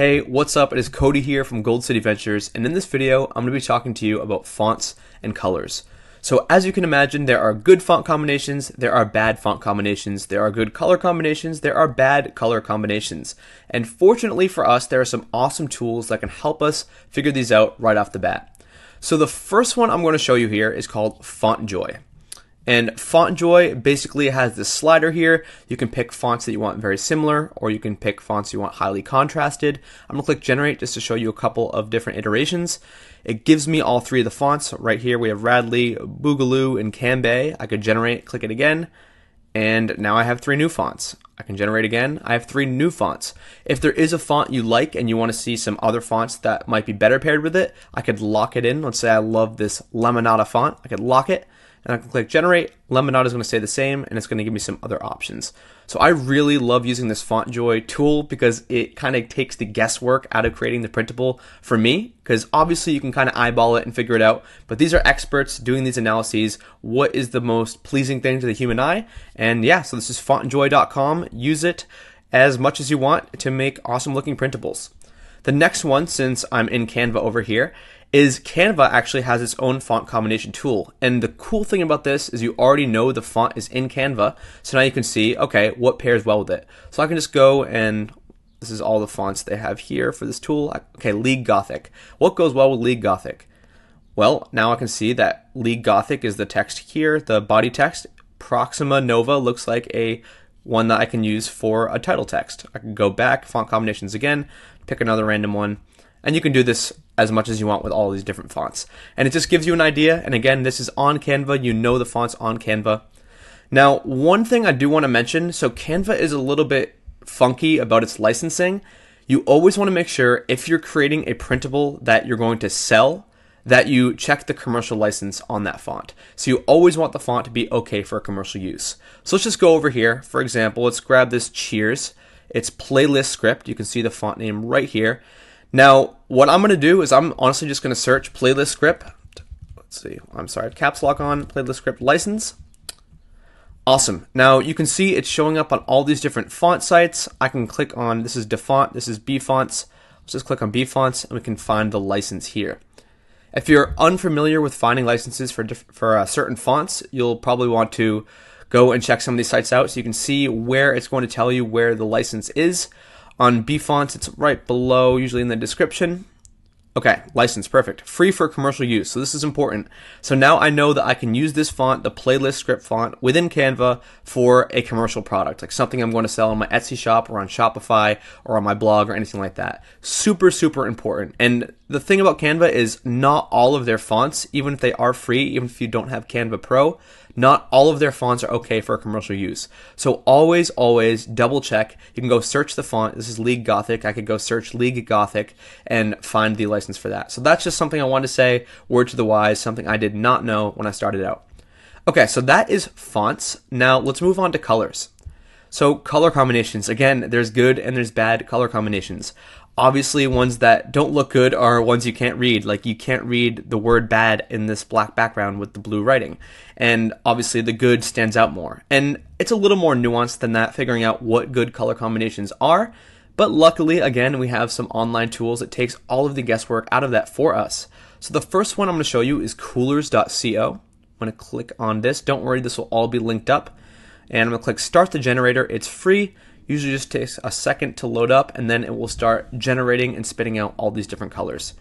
Hey, what's up? It is Cody here from Gold City Ventures, and in this video, I'm going to be talking to you about fonts and colors. So, as you can imagine, there are good font combinations, there are bad font combinations, there are good color combinations, there are bad color combinations. And fortunately for us, there are some awesome tools that can help us figure these out right off the bat. So, the first one I'm going to show you here is called FontJoy. And FontJoy basically has this slider here. You can pick fonts that you want very similar, or you can pick fonts you want highly contrasted. I'm gonna click generate just to show you a couple of different iterations. It gives me all three of the fonts. Right here we have Radley, Boogaloo, and Cambay. I could generate, click it again, and now I have three new fonts. I can generate again. I have three new fonts. If there is a font you like and you want to see some other fonts that might be better paired with it, I could lock it in. Let's say I love this Lemonada font. I could lock it and I can click generate. Lemonada is going to stay the same and it's going to give me some other options. So I really love using this FontJoy tool because it kind of takes the guesswork out of creating the printable for me because obviously you can kind of eyeball it and figure it out, but these are experts doing these analyses. What is the most pleasing thing to the human eye? And yeah, so this is fontjoy.com. Use it as much as you want to make awesome looking printables. The next one, since I'm in Canva over here, is Canva actually has its own font combination tool. And the cool thing about this is you already know the font is in Canva. So now you can see, okay, what pairs well with it. So I can just go and this is all the fonts they have here for this tool. Okay, League Gothic. What goes well with League Gothic? Well, now I can see that League Gothic is the text here, the body text. Proxima Nova looks like a one that I can use for a title text. I can go back, font combinations again, pick another random one, and you can do this as much as you want with all these different fonts. And it just gives you an idea. And again, this is on Canva. You know the fonts on Canva. Now, one thing I do want to mention so Canva is a little bit funky about its licensing. You always want to make sure if you're creating a printable that you're going to sell, that you check the commercial license on that font. So you always want the font to be okay for commercial use. So let's just go over here. For example, let's grab this Cheers. It's playlist script. You can see the font name right here. Now, what I'm going to do is I'm honestly just going to search playlist script. Let's see. I'm sorry, caps lock on playlist script license. Awesome. Now you can see it's showing up on all these different font sites. I can click on this is DaFont, this is B fonts. Let's just click on B fonts and we can find the license here. If you're unfamiliar with finding licenses for for uh, certain fonts, you'll probably want to go and check some of these sites out so you can see where it's going to tell you where the license is. On bfonts, it's right below, usually in the description. Okay, license, perfect. Free for commercial use, so this is important. So now I know that I can use this font, the playlist script font, within Canva for a commercial product, like something I'm going to sell on my Etsy shop or on Shopify or on my blog or anything like that. Super, super important. And the thing about Canva is not all of their fonts, even if they are free, even if you don't have Canva Pro, not all of their fonts are okay for commercial use. So always, always double check. You can go search the font. This is League Gothic. I could go search League Gothic and find the license for that. So that's just something I wanted to say, word to the wise, something I did not know when I started out. Okay, so that is fonts. Now let's move on to colors. So color combinations, again, there's good and there's bad color combinations obviously ones that don't look good are ones you can't read. Like you can't read the word bad in this black background with the blue writing. And obviously the good stands out more. And it's a little more nuanced than that figuring out what good color combinations are. But luckily again we have some online tools that takes all of the guesswork out of that for us. So the first one i'm going to show you is coolors.co i'm going to click on this. Don't worry this will all be linked up. And i'm going to click start the generator. It's free Usually just takes a second to load up and then it will start generating and spitting out all these different colors.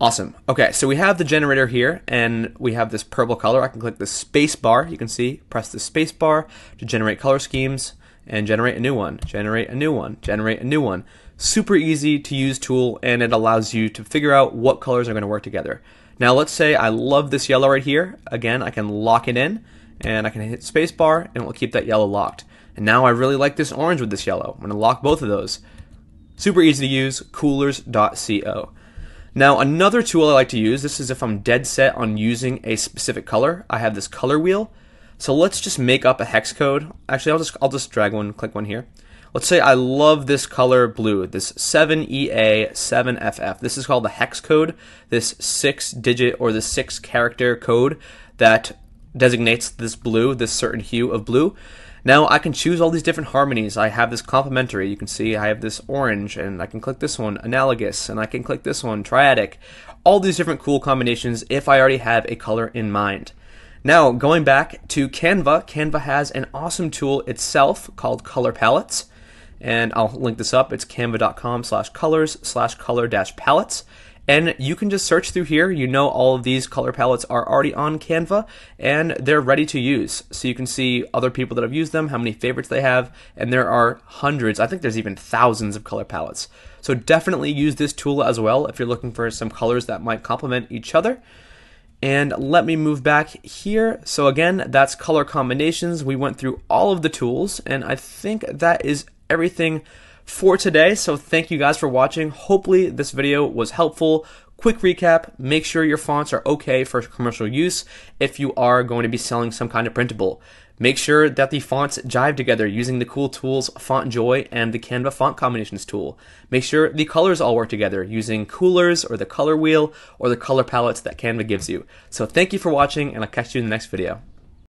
Awesome. Okay, so we have the generator here and we have this purple color. I can click the space bar. You can see, press the space bar to generate color schemes and generate a new one, generate a new one, generate a new one. Super easy to use tool and it allows you to figure out what colors are going to work together. Now let's say I love this yellow right here. Again, I can lock it in and I can hit spacebar and it will keep that yellow locked. And now I really like this orange with this yellow. I'm going to lock both of those. Super easy to use, coolors.co. Now, another tool I like to use, this is if I'm dead set on using a specific color. I have this color wheel. So let's just make up a hex code. Actually, I'll just I'll just drag one, click one here. Let's say I love this color blue, this 7EA7FF. This is called the hex code, this six digit or the six character code that designates this blue, this certain hue of blue. Now I can choose all these different harmonies. I have this complementary. You can see I have this orange, and I can click this one, analogous, and I can click this one, triadic. All these different cool combinations if I already have a color in mind. Now, going back to Canva, Canva has an awesome tool itself called Color Palettes. And I'll link this up. It's canva.com slash colors slash color dash palettes. And you can just search through here. You know all of these color palettes are already on Canva and they're ready to use. So you can see other people that have used them, how many favorites they have, and there are hundreds. I think there's even thousands of color palettes. So definitely use this tool as well if you're looking for some colors that might complement each other. And let me move back here. So again, that's color combinations. We went through all of the tools and I think that is everything for today. So thank you guys for watching. Hopefully this video was helpful. Quick recap, make sure your fonts are okay for commercial use if you are going to be selling some kind of printable. Make sure that the fonts jive together using the cool tools FontJoy and the Canva font combinations tool. Make sure the colors all work together using coolors or the color wheel or the color palettes that Canva gives you. So thank you for watching and I'll catch you in the next video.